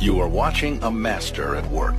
You are watching a master at work.